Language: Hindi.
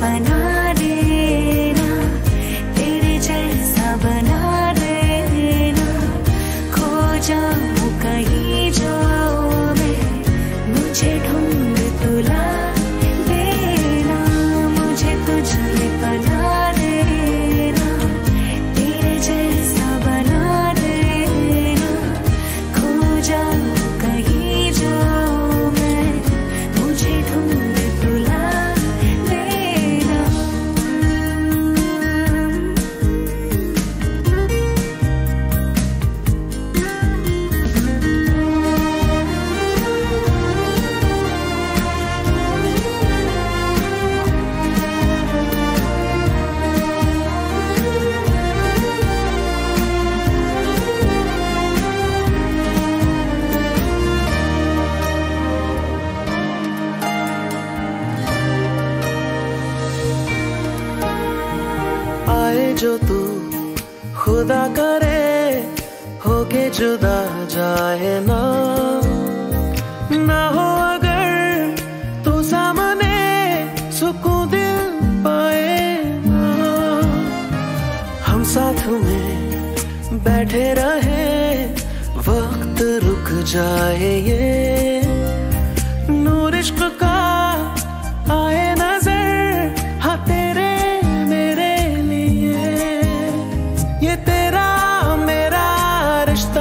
find जो तू खुदा करे, होके जुदा जाए ना। ना हो अगर तू सामने सुकून दिल पाए ना। हम साथ में बैठे रहे, वक्त रुक जाए ये। नूर का пары,